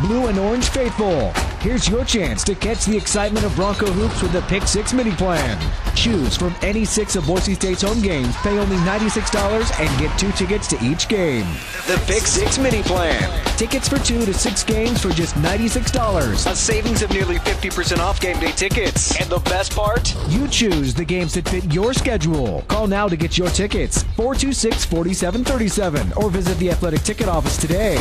blue and orange faithful. Here's your chance to catch the excitement of Bronco hoops with the Pick Six mini plan. Choose from any six of Boise State's home games, pay only $96, and get two tickets to each game. The Pick Six mini plan. Tickets for two to six games for just $96. A savings of nearly 50% off game day tickets. And the best part? You choose the games that fit your schedule. Call now to get your tickets. 426 4737 or visit the athletic ticket office today.